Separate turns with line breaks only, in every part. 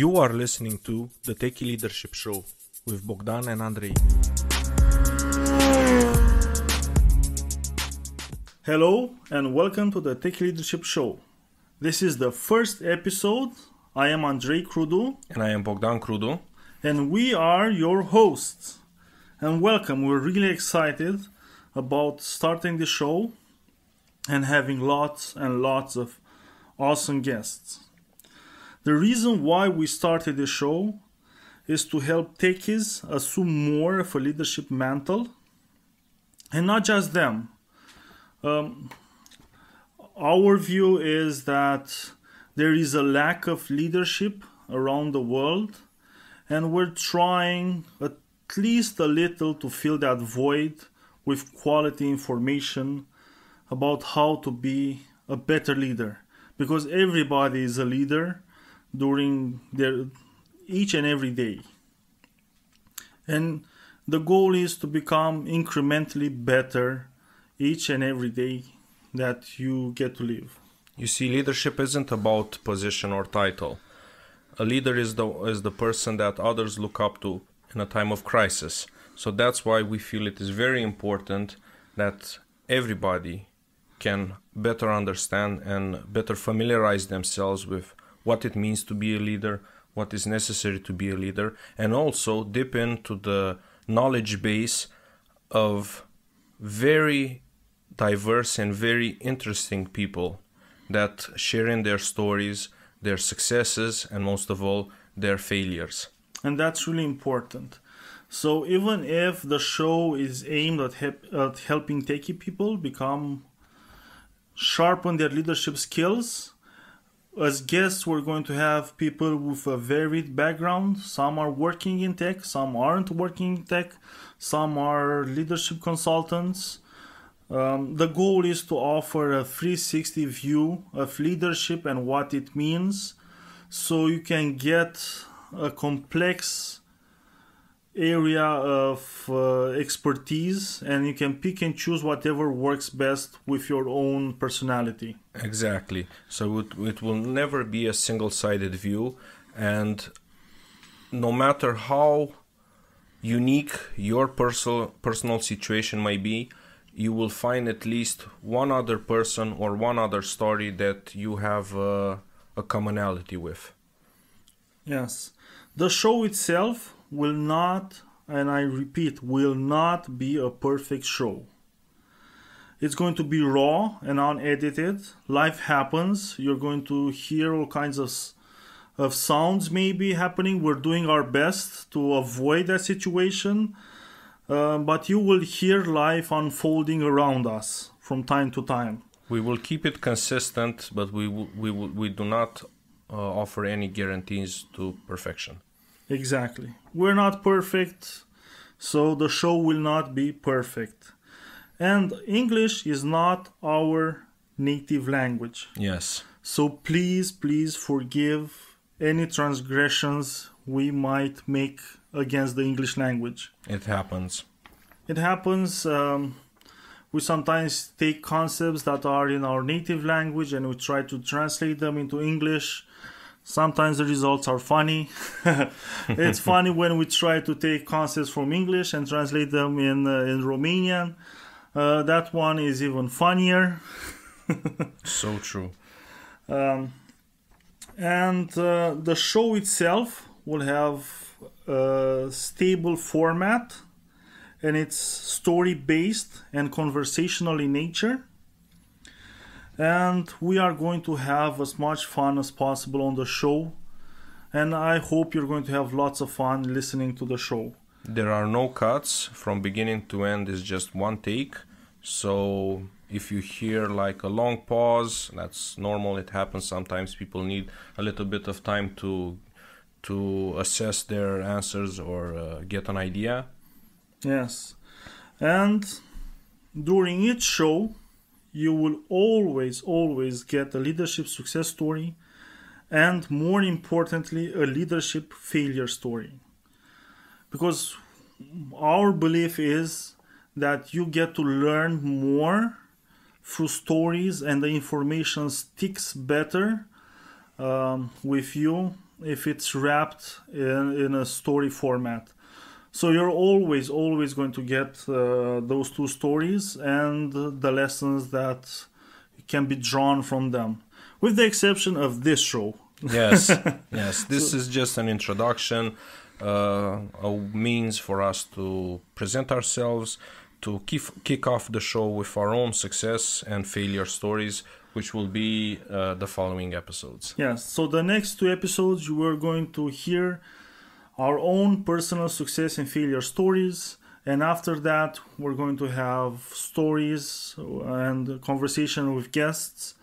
You are listening to the Techie Leadership Show with Bogdan and Andrei.
Hello and welcome to the Techie Leadership Show. This is the first episode. I am Andrei Krudu
And I am Bogdan Krudu.
and we are your hosts. And welcome. We're really excited about starting the show and having lots and lots of awesome guests. The reason why we started the show is to help techies assume more of a leadership mantle and not just them. Um, our view is that there is a lack of leadership around the world, and we're trying at least a little to fill that void with quality information about how to be a better leader because everybody is a leader during their each and every day and the goal is to become incrementally better each and every day that you get to live
You see, leadership isn't about position or title. A leader is the is the person that others look up to in a time of crisis. So that's why we feel it is very important that everybody can better understand and better familiarize themselves with what it means to be a leader, what is necessary to be a leader, and also dip into the knowledge base of very diverse and very interesting people that share in their stories, their successes, and most of all, their failures.
and that's really important. So even if the show is aimed at, at helping techie people become sharpen their leadership skills, as guests we're going to have people with a varied background. Some are working in tech, some aren't working in tech, some are leadership consultants. Um, the goal is to offer a 360 view of leadership and what it means so you can get a complex area of uh, expertise and you can pick and choose whatever works best with your own personality.
Exactly. So it, it will never be a single sided view, and no matter how unique your personal, personal situation might be, you will find at least one other person or one other story that you have uh, a commonality with.
Yes. The show itself will not, and I repeat, will not be a perfect show. It's going to be raw and unedited. Life happens. You're going to hear all kinds of of sounds maybe happening. We're doing our best to avoid that situation. Uh, but you will hear life unfolding around us from time to time.
We will keep it consistent, but we we we do not uh, offer any guarantees to perfection.
Exactly. We're not perfect, so the show will not be perfect. And English is not our native language.
Yes.
So please, please forgive any transgressions we might make against the English language.
It happens.
It happens. Um, we sometimes take concepts that are in our native language and we try to translate them into English. Sometimes the results are funny. it's funny when we try to take concepts from English and translate them in uh, in Romanian. Uh, that one is even funnier.
So true.
Um, and uh, the show itself will have a stable format and it's story based and conversational in nature and we are going to have as much fun as possible on the show and i hope you're going to have lots of fun listening to the show
There are no cuts from beginning to end. It's just one take. So if you hear like a long pause, that's normal. It happens sometimes. People need a little bit of time to to assess their answers or uh, get an idea.
Yes. And during each show, you will always, always get a leadership success story and, more importantly, a leadership failure story. Because our belief is that you get to learn more through stories and the information sticks better um, with you if it's wrapped in, in a story format. So you're always, always going to get uh, those two stories and the lessons that can be drawn from them, with the exception of this show.
yes, yes. This is just an introduction, uh, a means for us to present ourselves, to kick, kick off the show with our own success and failure stories, which will be uh, the following episodes.
Yes, so the next two episodes, you are going to hear our own personal success and failure stories. And after that, we're going to have stories and conversation with guests.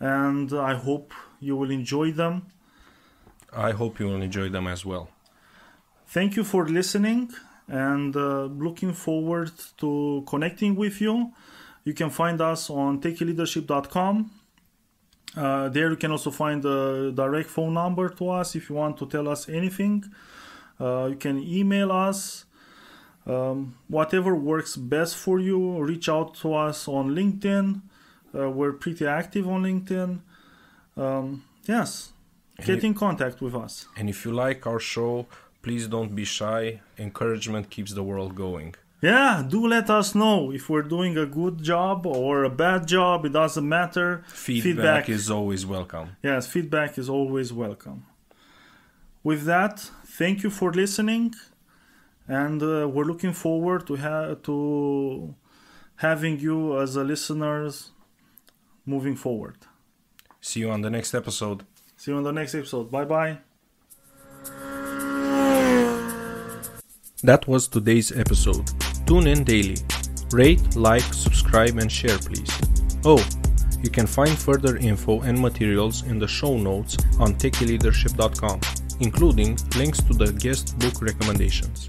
And I hope you will enjoy them.
I hope you will enjoy them as well.
Thank you for listening and uh, looking forward to connecting with you. You can find us on techieleadership.com. Uh, there you can also find the direct phone number to us if you want to tell us anything. Uh, you can email us. Um, whatever works best for you, reach out to us on LinkedIn. Uh, we're pretty active on LinkedIn. Um, yes, and get if, in contact with us.
And if you like our show, please don't be shy. Encouragement keeps the world going.
Yeah, do let us know if we're doing a good job or a bad job. It doesn't matter.
Feedback, feedback is always welcome.
Yes, feedback is always welcome. With that, thank you for listening, and uh, we're looking forward to ha- to having you as a listeners moving forward.
See you on the next episode.
See you on the next episode. Bye bye.
That was today's episode. Tune in daily. Rate, like, subscribe, and share, please. Oh, you can find further info and materials in the show notes on techieleadership.com, including links to the guest book recommendations.